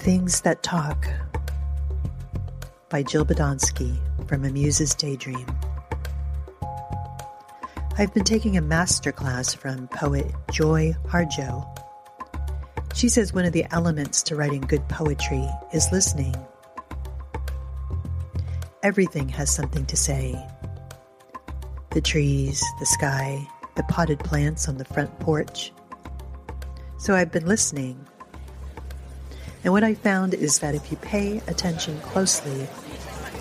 Things That Talk by Jill Badonsky from A Muse's Daydream. I've been taking a master class from poet Joy Harjo. She says one of the elements to writing good poetry is listening. Everything has something to say the trees, the sky, the potted plants on the front porch. So I've been listening and what I found is that if you pay attention closely,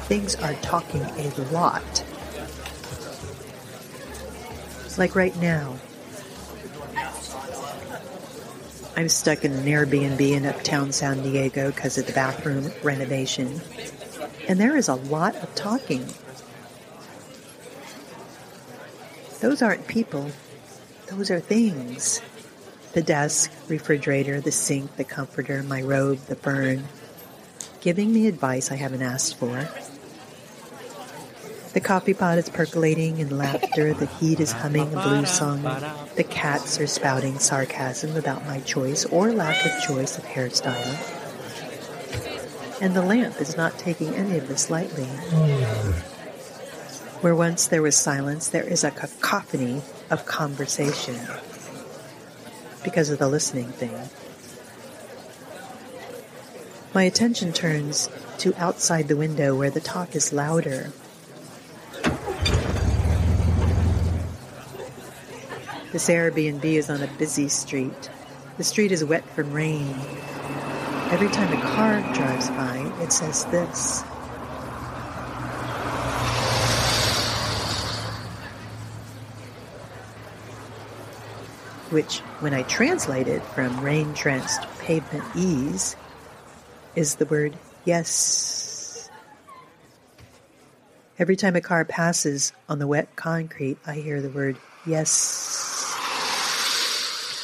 things are talking a lot. Like right now, I'm stuck in an Airbnb in uptown San Diego because of the bathroom renovation. And there is a lot of talking. Those aren't people, those are things the desk, refrigerator, the sink, the comforter, my robe, the fern, giving me advice I haven't asked for. The coffee pot is percolating in laughter, the heat is humming a blues song, the cats are spouting sarcasm about my choice or lack of choice of hairstyle. And the lamp is not taking any of this lightly. Where once there was silence, there is a cacophony of conversation because of the listening thing. My attention turns to outside the window where the talk is louder. This Airbnb is on a busy street. The street is wet from rain. Every time a car drives by, it says this which, when I translate it from rain drenched pavement ease, is the word yes. Every time a car passes on the wet concrete, I hear the word yes.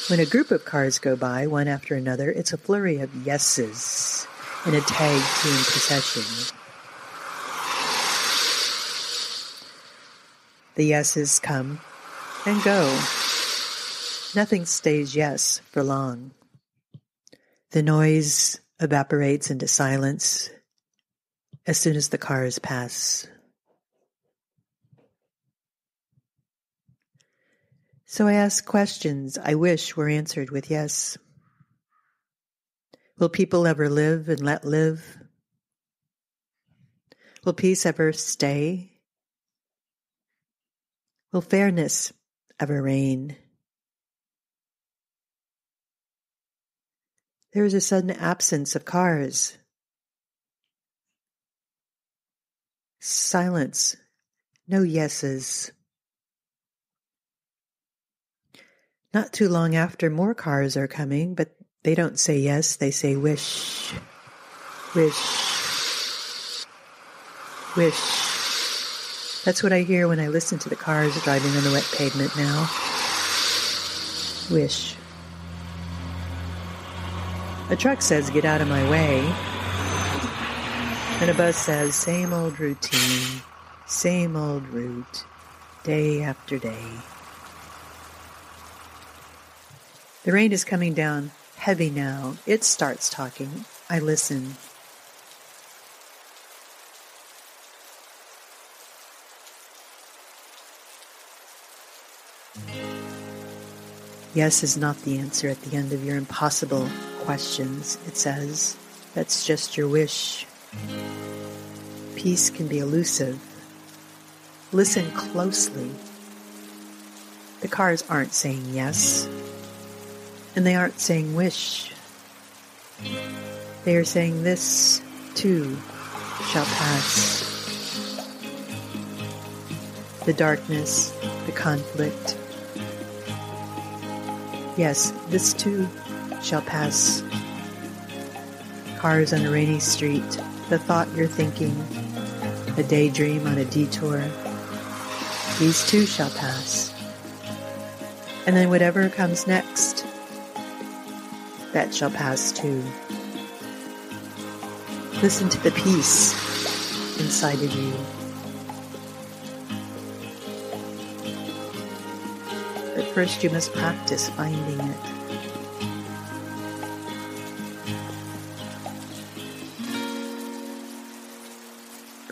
When a group of cars go by, one after another, it's a flurry of yeses in a tag team procession. The yeses come and go. Nothing stays yes for long. The noise evaporates into silence as soon as the cars pass. So I ask questions I wish were answered with yes. Will people ever live and let live? Will peace ever stay? Will fairness ever reign? There is a sudden absence of cars. Silence. No yeses. Not too long after, more cars are coming, but they don't say yes, they say wish. Wish. Wish. That's what I hear when I listen to the cars driving on the wet pavement now. Wish. A truck says, Get out of my way. And a bus says, Same old routine, same old route, day after day. The rain is coming down heavy now. It starts talking. I listen. Yes is not the answer at the end of your impossible questions, it says. That's just your wish. Peace can be elusive. Listen closely. The cars aren't saying yes, and they aren't saying wish. They are saying this too shall pass. The darkness, the conflict. Yes, this too shall pass. Cars on a rainy street, the thought you're thinking, a daydream on a detour. These too shall pass. And then whatever comes next, that shall pass too. Listen to the peace inside of you. But first, you must practice finding it.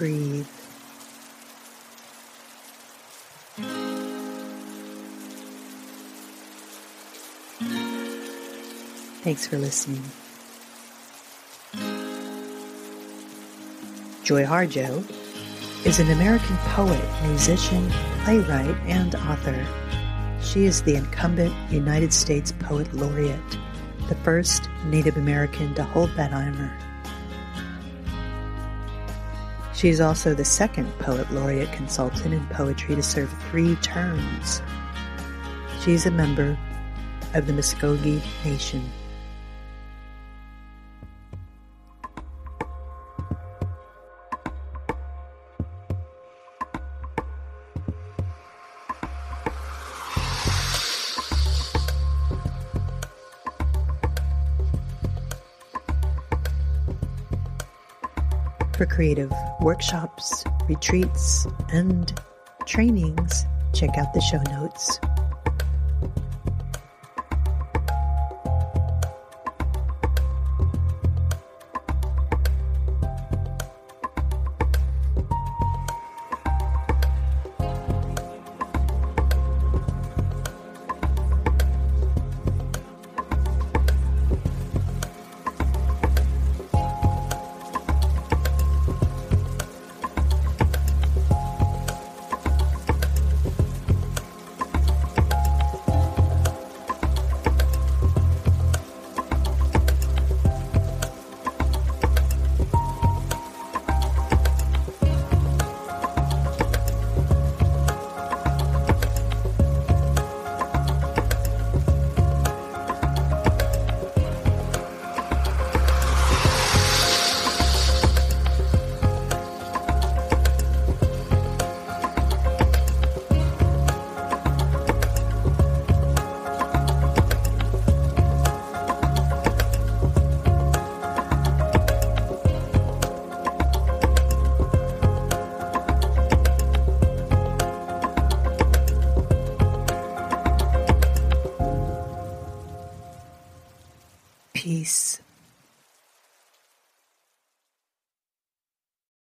Breathe. Thanks for listening. Joy Harjo is an American poet, musician, playwright, and author. She is the incumbent United States Poet Laureate, the first Native American to hold that honor. She is also the second Poet Laureate consultant in poetry to serve three terms. She is a member of the Muskogee Nation. For creative workshops, retreats, and trainings, check out the show notes. Peace.